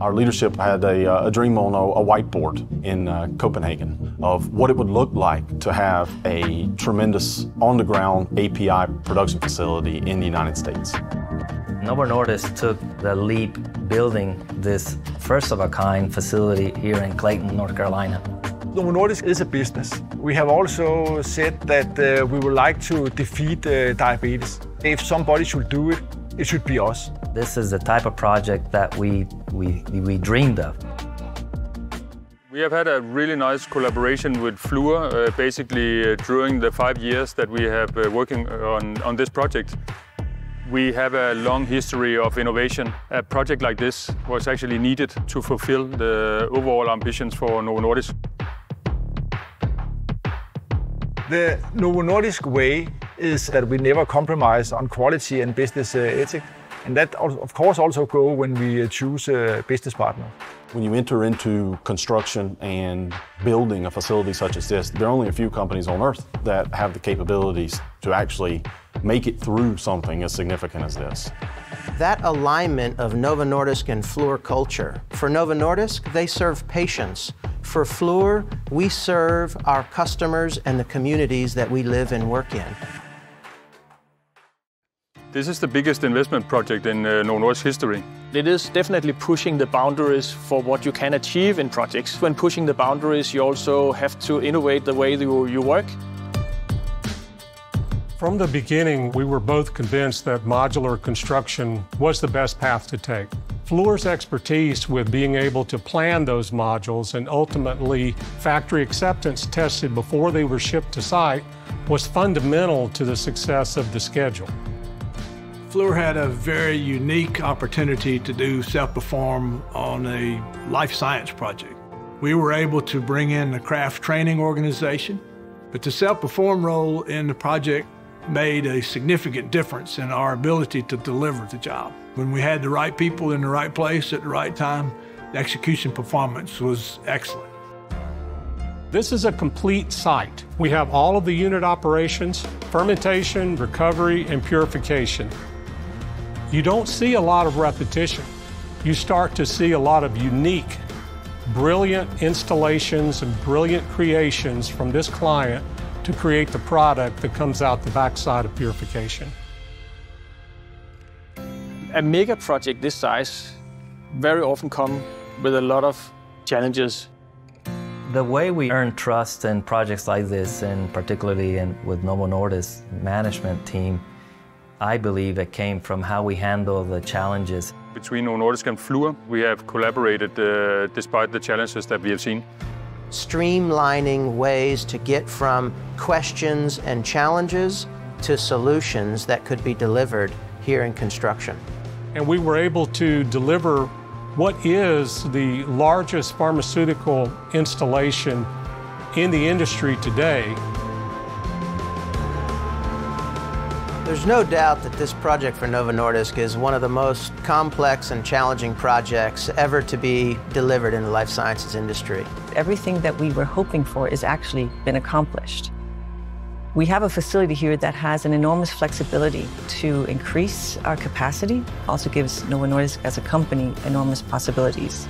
Our leadership had a, uh, a dream on a, a whiteboard in uh, Copenhagen of what it would look like to have a tremendous on-the-ground API production facility in the United States. Novo Nordisk took the leap building this first-of-a-kind facility here in Clayton, North Carolina. Novo Nordisk is a business. We have also said that uh, we would like to defeat uh, diabetes. If somebody should do it, it should be us. This is the type of project that we, we, we dreamed of. We have had a really nice collaboration with Fluor, uh, basically uh, during the five years that we have uh, working on, on this project. We have a long history of innovation. A project like this was actually needed to fulfill the overall ambitions for Novo Nordisk. The Novo Nordisk way is that we never compromise on quality and business uh, ethics. And that, of course, also go when we uh, choose a business partner. When you enter into construction and building a facility such as this, there are only a few companies on earth that have the capabilities to actually make it through something as significant as this. That alignment of Novo Nordisk and Fluor culture. For Novo Nordisk, they serve patients. For Fluor, we serve our customers and the communities that we live and work in. This is the biggest investment project in uh, Novo Nordisk's history. It is definitely pushing the boundaries for what you can achieve in projects. When pushing the boundaries, you also have to innovate the way you, you work. From the beginning, we were both convinced that modular construction was the best path to take. Fluor's expertise with being able to plan those modules and ultimately factory acceptance tested before they were shipped to site was fundamental to the success of the schedule. Fluor had a very unique opportunity to do self-perform on a life science project. We were able to bring in the craft training organization, but the self-perform role in the project made a significant difference in our ability to deliver the job. When we had the right people in the right place at the right time, the execution performance was excellent. This is a complete site. We have all of the unit operations, fermentation, recovery, and purification. You don't see a lot of repetition. You start to see a lot of unique, brilliant installations and brilliant creations from this client to create the product that comes out the backside of purification. A mega project this size very often come with a lot of challenges. The way we earn trust in projects like this, and particularly in, with Novo Nordisk management team, I believe it came from how we handle the challenges. Between Novo Nordisk and Fluor, we have collaborated uh, despite the challenges that we have seen. Streamlining ways to get from questions and challenges to solutions that could be delivered here in construction. And we were able to deliver what is the largest pharmaceutical installation in the industry today There's no doubt that this project for Novo Nordisk is one of the most complex and challenging projects ever to be delivered in the life sciences industry. Everything that we were hoping for is actually been accomplished. We have a facility here that has an enormous flexibility to increase our capacity, also gives Novo Nordisk as a company enormous possibilities.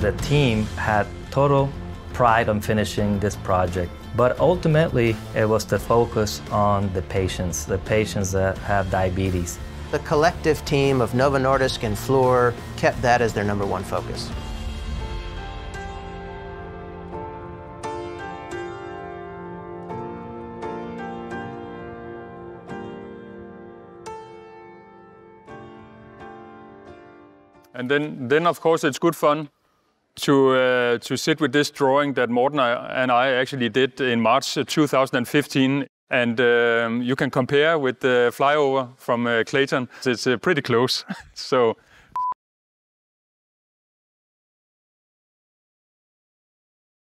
The team had total pride on finishing this project. But ultimately, it was the focus on the patients, the patients that have diabetes. The collective team of Novo Nordisk and Fluor kept that as their number one focus. And then, then of course, it's good fun to uh, to sit with this drawing that Morten and I actually did in March 2015. And um, you can compare with the flyover from uh, Clayton. It's uh, pretty close. so